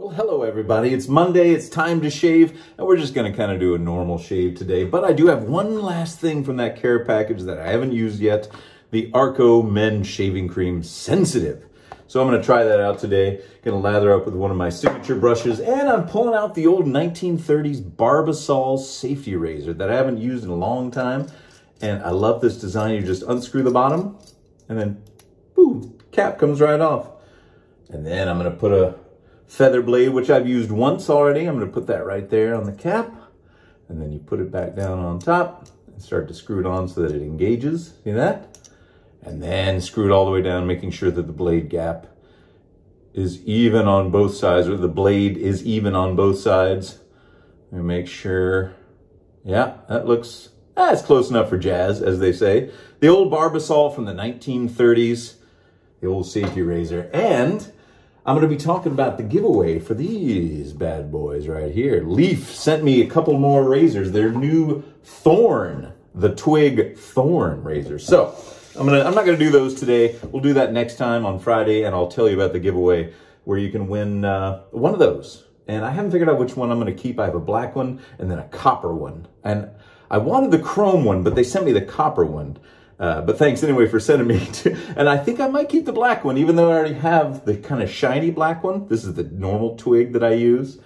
Well, hello everybody. It's Monday, it's time to shave, and we're just gonna kind of do a normal shave today. But I do have one last thing from that care package that I haven't used yet, the Arko Men Shaving Cream Sensitive. So I'm gonna try that out today. Gonna lather up with one of my signature brushes, and I'm pulling out the old 1930s Barbasol safety razor that I haven't used in a long time. And I love this design. You just unscrew the bottom, and then, boom, cap comes right off. And then I'm gonna put a feather blade, which I've used once already. I'm going to put that right there on the cap. And then you put it back down on top and start to screw it on so that it engages. See that? And then screw it all the way down, making sure that the blade gap is even on both sides, or the blade is even on both sides. And make sure, yeah, that looks, ah, that's close enough for jazz, as they say. The old Barbasol from the 1930s, the old safety razor. And I'm going to be talking about the giveaway for these bad boys right here. Leaf sent me a couple more razors. Their new Thorn, the Twig Thorn razor. So I'm gonna I'm not gonna do those today. We'll do that next time on Friday, and I'll tell you about the giveaway where you can win uh, one of those. And I haven't figured out which one I'm gonna keep. I have a black one and then a copper one. And I wanted the chrome one, but they sent me the copper one. Uh, but thanks anyway for sending me to, and I think I might keep the black one, even though I already have the kind of shiny black one. This is the normal twig that I use.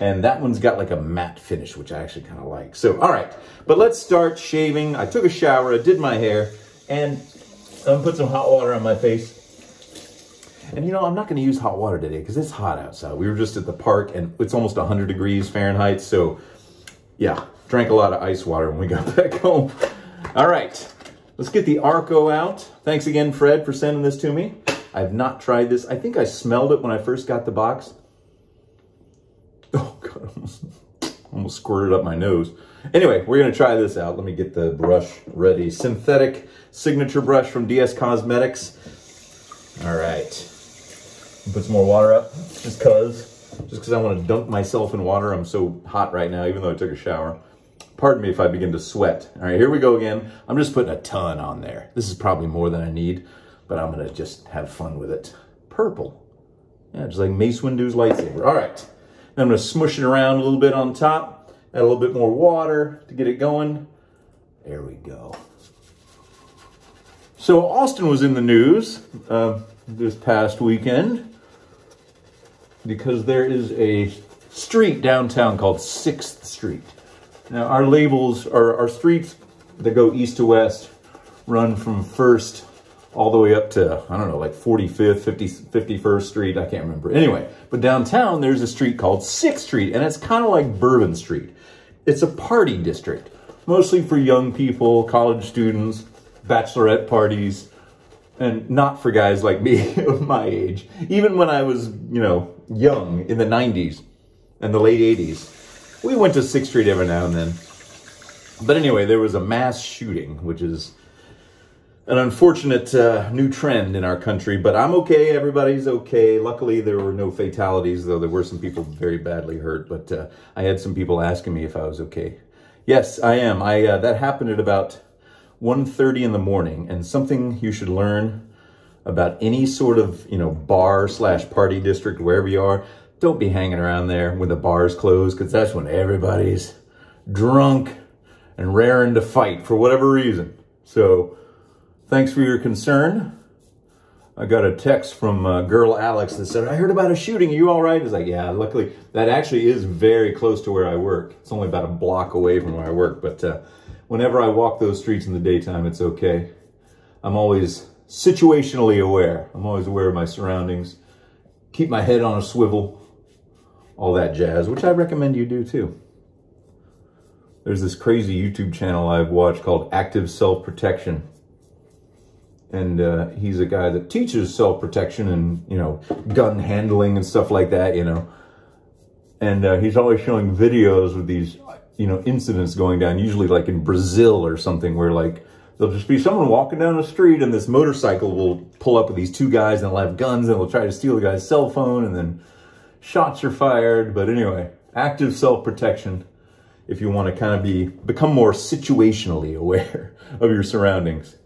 And that one's got like a matte finish, which I actually kind of like. So, all right, but let's start shaving. I took a shower, I did my hair, and I'm gonna put some hot water on my face. And you know, I'm not gonna use hot water today because it's hot outside. We were just at the park and it's almost 100 degrees Fahrenheit. So yeah, drank a lot of ice water when we got back home. All right, Let's get the Arko out. Thanks again, Fred, for sending this to me. I've not tried this. I think I smelled it when I first got the box. Oh, God, almost, almost squirted up my nose. Anyway, we're going to try this out. Let me get the brush ready. Synthetic signature brush from DS Cosmetics. All right. Put some more water up, just because. Just because I want to dunk myself in water. I'm so hot right now, even though I took a shower. Pardon me if I begin to sweat. All right, here we go again. I'm just putting a ton on there. This is probably more than I need, but I'm gonna just have fun with it. Purple. Yeah, just like Mace Windu's lightsaber. All right, I'm gonna smush it around a little bit on top, add a little bit more water to get it going. There we go. So Austin was in the news uh, this past weekend because there is a street downtown called 6th Street. Now our labels are our streets that go east to west run from first all the way up to, I don't know, like 45th, 50, 51st Street. I can't remember. Anyway, but downtown there's a street called 6th Street and it's kind of like Bourbon Street. It's a party district, mostly for young people, college students, bachelorette parties, and not for guys like me of my age. Even when I was, you know, young in the 90s and the late 80s, we went to 6th Street every now and then. But anyway, there was a mass shooting, which is an unfortunate uh, new trend in our country, but I'm okay. Everybody's okay. Luckily, there were no fatalities, though there were some people very badly hurt. But uh, I had some people asking me if I was okay. Yes, I am. I uh, that happened at about 1.30 in the morning, and something you should learn about any sort of you know bar slash party district wherever you are don't be hanging around there when the bars close because that's when everybody's drunk and raring to fight for whatever reason. So thanks for your concern. I got a text from uh, girl Alex that said, I heard about a shooting. Are you all right? It's like, yeah, luckily that actually is very close to where I work. It's only about a block away from where I work. But uh, whenever I walk those streets in the daytime, it's okay. I'm always situationally aware. I'm always aware of my surroundings. Keep my head on a swivel all that jazz, which I recommend you do too. There's this crazy YouTube channel I've watched called Active Self-Protection. And uh, he's a guy that teaches self-protection and, you know, gun handling and stuff like that, you know. And uh, he's always showing videos of these, you know, incidents going down, usually like in Brazil or something where like, there'll just be someone walking down the street and this motorcycle will pull up with these two guys and they'll have guns and they'll try to steal the guy's cell phone and then shots are fired. But anyway, active self-protection if you want to kind of be become more situationally aware of your surroundings.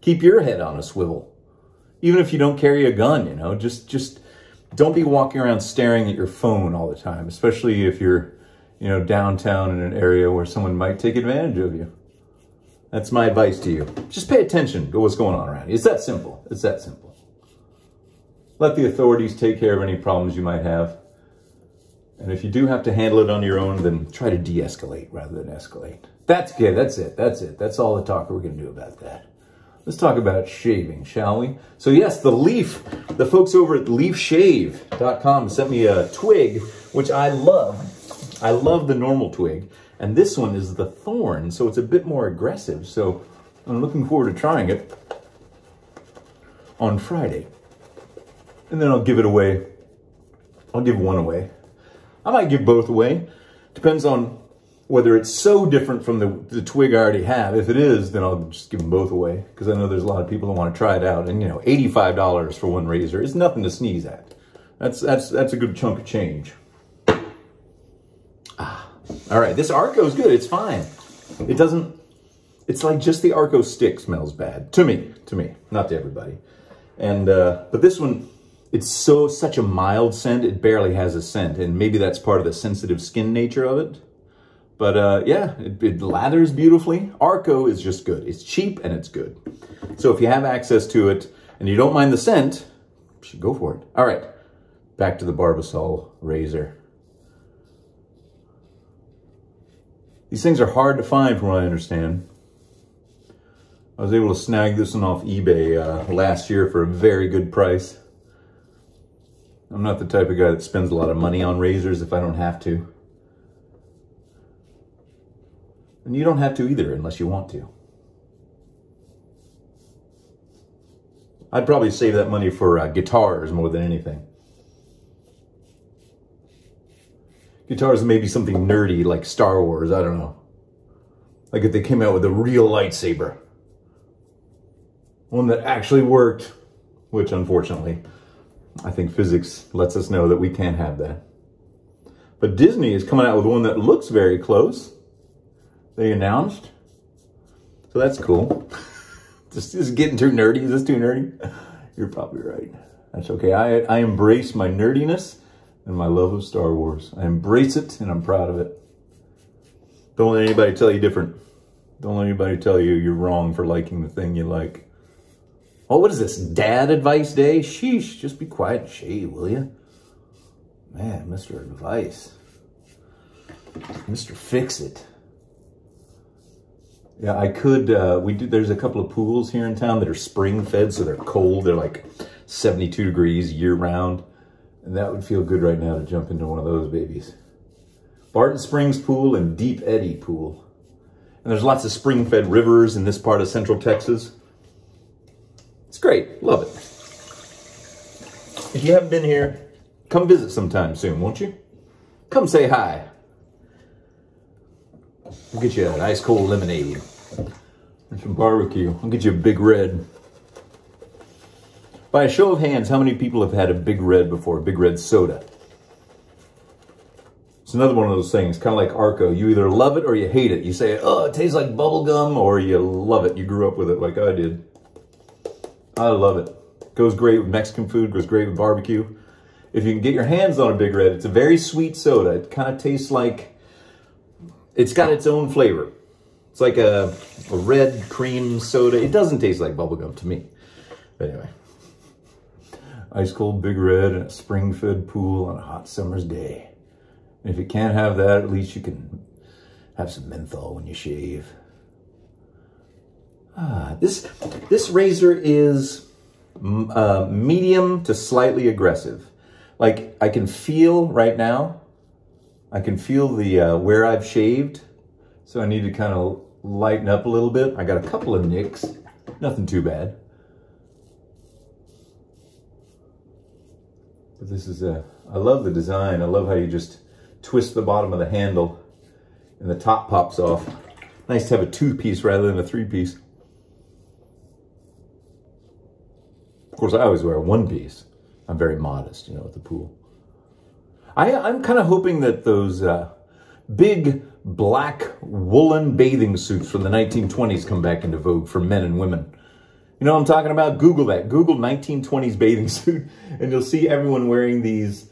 Keep your head on a swivel. Even if you don't carry a gun, you know, just just don't be walking around staring at your phone all the time, especially if you're, you know, downtown in an area where someone might take advantage of you. That's my advice to you. Just pay attention to what's going on around you. It's that simple. It's that simple. Let the authorities take care of any problems you might have. And if you do have to handle it on your own, then try to de-escalate rather than escalate. That's good. That's it. That's it. That's all the talk we're going to do about that. Let's talk about shaving, shall we? So yes, the leaf, the folks over at leafshave.com sent me a twig, which I love. I love the normal twig. And this one is the thorn, so it's a bit more aggressive. So I'm looking forward to trying it on Friday. And then I'll give it away. I'll give one away. I might give both away. Depends on whether it's so different from the, the twig I already have. If it is, then I'll just give them both away because I know there's a lot of people that want to try it out. And you know, $85 for one razor is nothing to sneeze at. That's, that's, that's a good chunk of change. Ah, all right, this Arko is good. It's fine. It doesn't, it's like just the Arko stick smells bad. To me, to me, not to everybody. And, uh, but this one, it's so, such a mild scent, it barely has a scent. And maybe that's part of the sensitive skin nature of it. But uh, yeah, it, it, lathers beautifully. Arko is just good. It's cheap and it's good. So if you have access to it and you don't mind the scent, you should go for it. All right, back to the Barbasol razor. These things are hard to find from what I understand. I was able to snag this one off eBay uh, last year for a very good price. I'm not the type of guy that spends a lot of money on razors if I don't have to. And you don't have to either unless you want to. I'd probably save that money for uh, guitars more than anything. Guitars maybe something nerdy like Star Wars, I don't know. Like if they came out with a real lightsaber. One that actually worked, which unfortunately, I think physics lets us know that we can't have that. But Disney is coming out with one that looks very close they announced. So that's cool. this is getting too nerdy. Is this too nerdy? You're probably right. That's okay. I, I embrace my nerdiness and my love of Star Wars. I embrace it and I'm proud of it. Don't let anybody tell you different. Don't let anybody tell you you're wrong for liking the thing you like. Oh, what is this? Dad advice day? Sheesh, just be quiet and shave, will you? Man, Mr. Advice. Mr. Fix It. Yeah, I could, uh, we do, there's a couple of pools here in town that are spring fed, so they're cold. They're like 72 degrees year round. And that would feel good right now to jump into one of those babies. Barton Springs Pool and Deep Eddy Pool. And there's lots of spring fed rivers in this part of central Texas. Great. Love it. If you haven't been here, come visit sometime soon, won't you? Come say hi. I'll get you an ice cold lemonade and some barbecue. I'll get you a big red. By a show of hands, how many people have had a big red before, a big red soda? It's another one of those things, kind of like Arko. You either love it or you hate it. You say, oh, it tastes like bubble gum, or you love it. You grew up with it like I did. I love it. Goes great with Mexican food, goes great with barbecue. If you can get your hands on a Big Red, it's a very sweet soda. It kind of tastes like it's got its own flavor. It's like a, a red cream soda. It doesn't taste like bubblegum to me. But anyway. Ice cold Big Red in a spring-fed pool on a hot summer's day. And if you can't have that, at least you can have some menthol when you shave. Ah, this, this razor is uh, medium to slightly aggressive. Like I can feel right now I can feel the uh, where I've shaved, so I need to kind of lighten up a little bit. I got a couple of nicks, nothing too bad. But this is a, I love the design. I love how you just twist the bottom of the handle and the top pops off. Nice to have a two-piece rather than a three-piece. Of course, I always wear a one-piece. I'm very modest, you know, at the pool. I, am kind of hoping that those uh, big black woolen bathing suits from the 1920s come back into vogue for men and women. You know what I'm talking about? Google that. Google 1920s bathing suit, and you'll see everyone wearing these.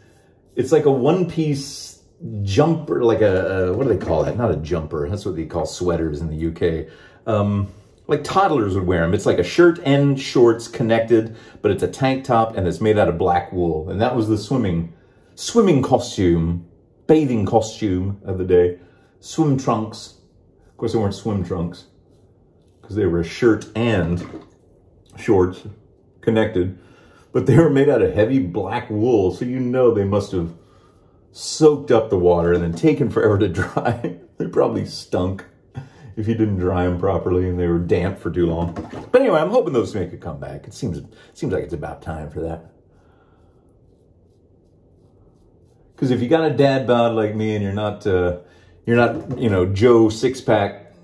It's like a one-piece jumper, like a, a, what do they call that? Not a jumper. That's what they call sweaters in the UK. Um, like toddlers would wear them. It's like a shirt and shorts connected, but it's a tank top and it's made out of black wool. And that was the swimming, swimming costume, bathing costume of the day. Swim trunks. Of course, they weren't swim trunks because they were a shirt and shorts connected, but they were made out of heavy black wool. So you know they must have soaked up the water and then taken forever to dry. they probably stunk if you didn't dry them properly and they were damp for too long. But anyway, I'm hoping those make a comeback. It seems, seems like it's about time for that. Because if you got a dad bod like me and you're not, uh, you're not, you know, Joe six pack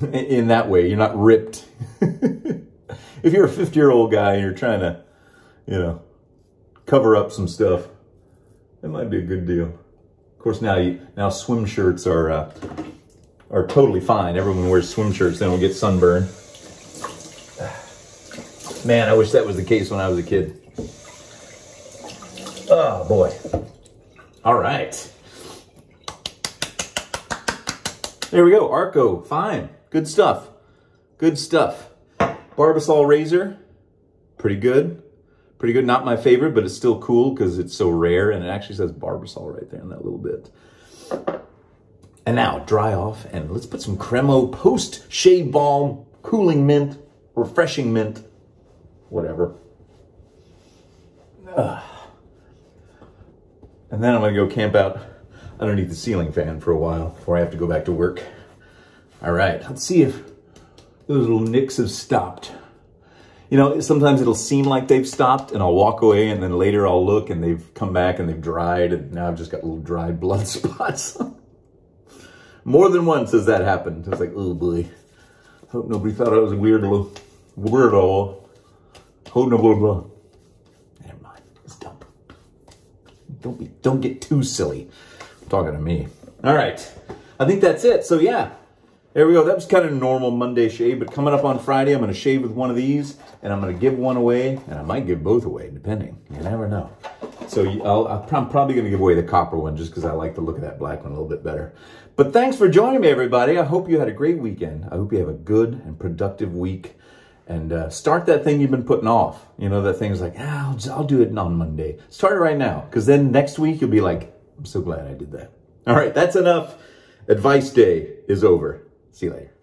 in that way, you're not ripped. if you're a 50 year old guy and you're trying to, you know, cover up some stuff, it might be a good deal. Of course, now you, now swim shirts are uh, are totally fine. Everyone wears swim shirts, they don't get sunburn. Man, I wish that was the case when I was a kid. Oh boy. All right. There we go. Arko, fine. Good stuff. Good stuff. Barbasol razor, pretty good. Pretty good. Not my favorite, but it's still cool because it's so rare. And it actually says Barbasol right there in that little bit. And now dry off and let's put some Cremo post shave balm, cooling mint, refreshing mint, whatever. Ugh. And then I'm gonna go camp out underneath the ceiling fan for a while before I have to go back to work. All right, let's see if those little nicks have stopped. You know, sometimes it'll seem like they've stopped and I'll walk away and then later I'll look and they've come back and they've dried and now I've just got little dried blood spots. More than once has that happened. It's like, oh boy. Hope nobody thought I was a weirdo. Weirdo. Hope nobody. Never mind. It's dumb. Don't be. Don't get too silly. I'm talking to me. All right. I think that's it. So yeah. There we go. That was kind of normal Monday shave, but coming up on Friday, I'm going to shave with one of these, and I'm going to give one away, and I might give both away, depending. You never know. So i am probably going to give away the copper one just because I like the look of that black one a little bit better. But thanks for joining me, everybody. I hope you had a great weekend. I hope you have a good and productive week. And uh, start that thing you've been putting off. You know, that thing's like, ah, I'll, I'll do it on Monday. Start it right now because then next week you'll be like, I'm so glad I did that. All right, that's enough. Advice day is over. See you later.